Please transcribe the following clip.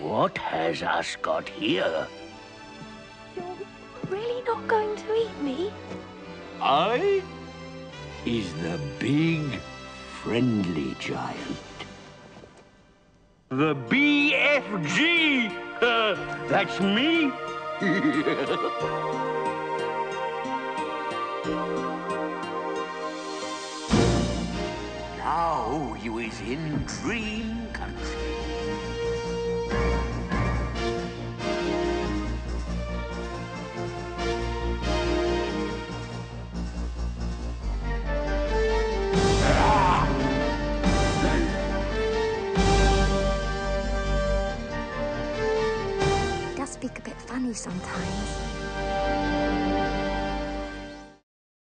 What has us got here? You're really not going to eat me? I is the big, friendly giant. The BFG! Uh, that's me! now you is in Dream speak a bit funny sometimes.